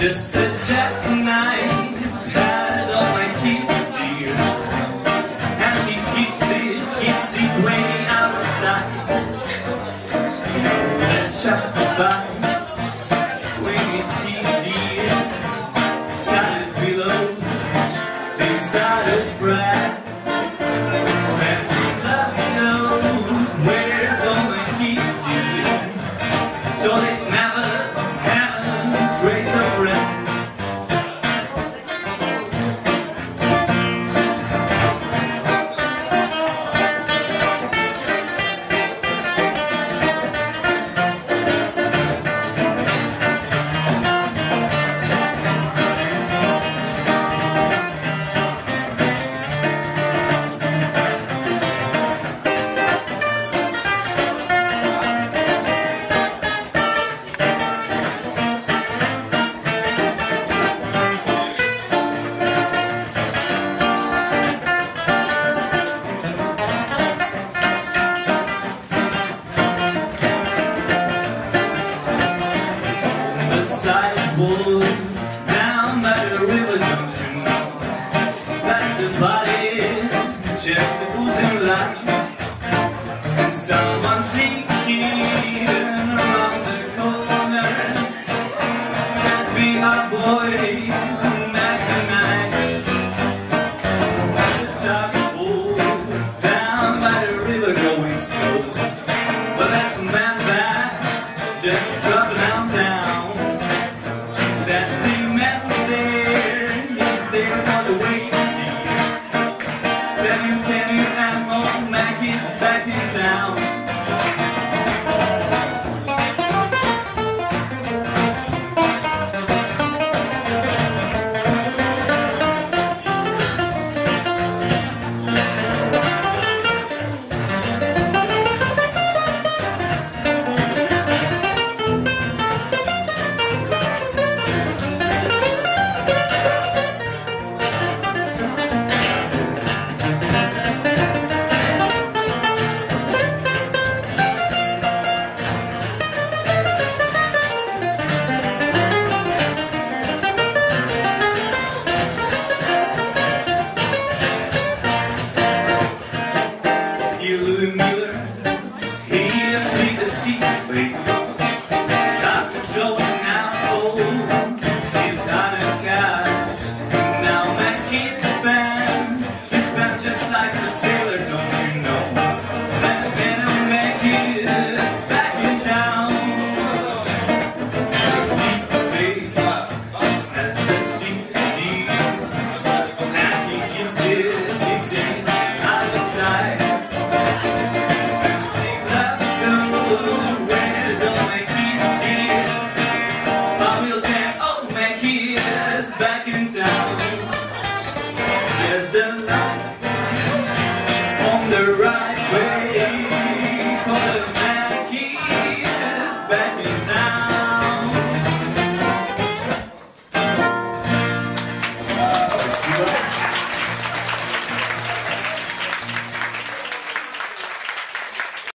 just a jackknife. That's all I keep dear. And he keeps it, keeps it way outside. Shut the down by the river, don't you know? That's a body just oozing life. And someone's around the corner. We are. down. I could.